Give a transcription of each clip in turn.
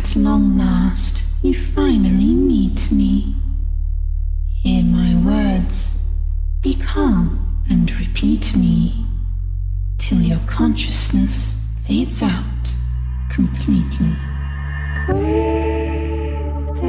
At long last, you finally meet me. Hear my words. Be calm and repeat me till your consciousness fades out completely. Breathe,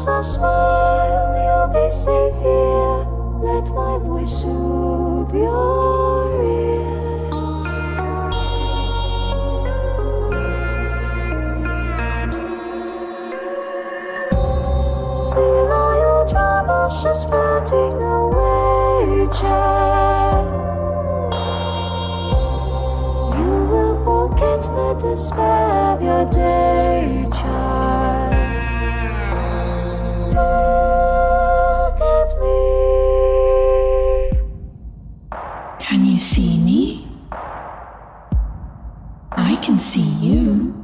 Give us a smile, you'll be safe here. Let my voice soothe your troubles just floating away, child. You will forget the despair of your day, Can you see me? I can see you.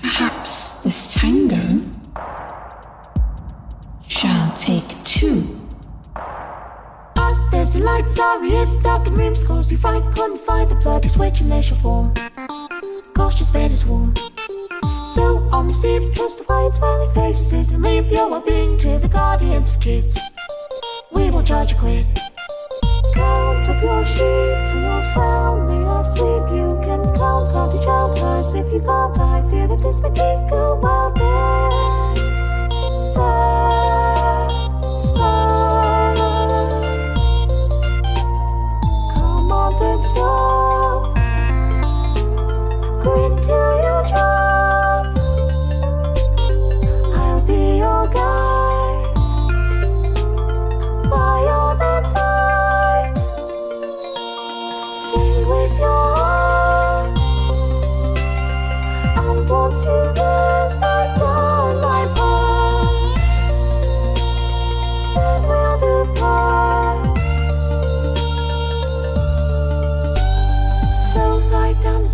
Perhaps this tango shall take two. Up there's the lights are if dark in rooms cause you fight couldn't find the blood is which initial form. Cautious bed is warm. So the safe trust the white smiling faces and leave your well-being to the guardians of kids. We will charge you quit. Count up your sheep till you're soundly asleep. You can count, count each other's if you can't. I fear that this may take a while. Come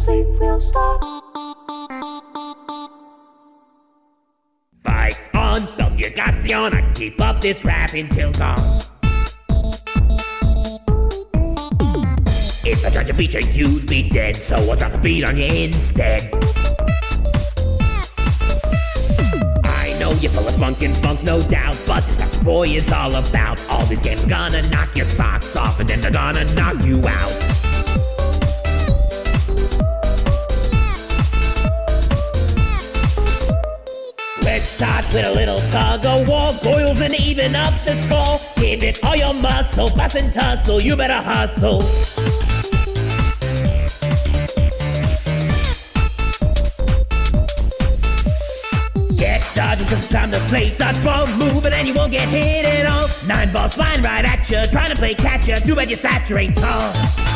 sleep, we'll start. Fights on, belt your guts beyond. I keep up this rap until dawn. If I tried to beat you, you'd be dead. So I'll drop the beat on you instead. I know you're full of spunk and funk, no doubt. But this stuff boy is all about. All these games gonna knock your socks off, and then they're gonna knock you out. With a little tug of war, coils and even up the score. Give it all your muscle, fuss and tussle, you better hustle. Get dodging cause it's time to play dodgeball, move it and you won't get hit at all. Nine balls flying right at you, trying to play catch ya, too bad your stature ain't tall.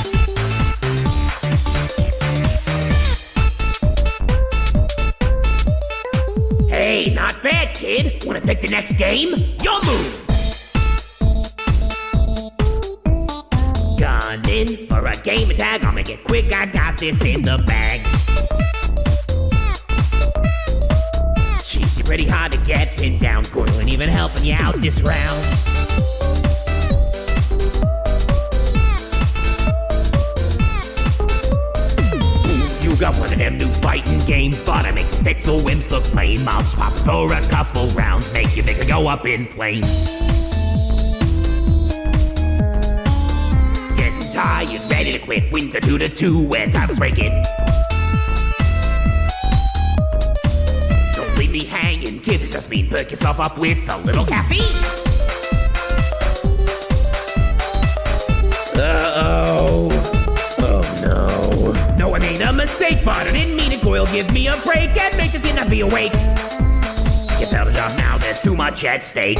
Bad, kid. Wanna pick the next game? Your move. Gunning for a game of tag. I'll make it quick. I got this in the bag. You're pretty hard to get pinned down. Gordon even helping you out this round. You got one of them new fighting games, but I make pixel wimps look lame. I'll swap for a couple rounds, make your nigga go up in flames. Getting tired, ready to quit. Wins a two to two, where titles break it. Don't leave me hanging, kid. It's just me. Perk yourself up with a little caffeine. Mistake, but I didn't mean it. Goyle, give me a break and make this kid not be awake. You better jump now, there's too much at stake.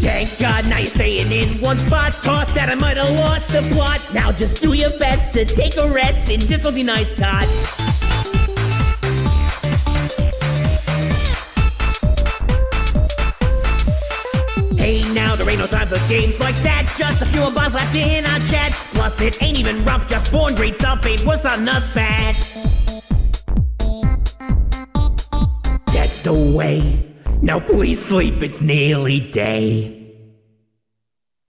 Thank God, now you're staying in one spot. Thought that I might have lost the plot. Now just do your best to take a rest in this will be nice cot. For games like that. Just a few of us left in our chat. Plus, it ain't even rough, just born great stuff ain't worse than us fat. That's the way. Now please sleep, it's nearly day.